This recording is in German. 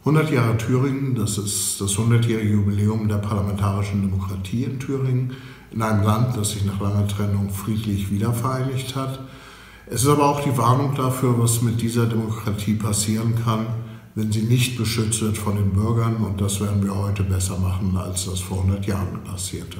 100 Jahre Thüringen, das ist das 100-jährige Jubiläum der parlamentarischen Demokratie in Thüringen, in einem Land, das sich nach langer Trennung friedlich wiedervereinigt hat. Es ist aber auch die Warnung dafür, was mit dieser Demokratie passieren kann, wenn sie nicht beschützt wird von den Bürgern. Und das werden wir heute besser machen, als das vor 100 Jahren passierte.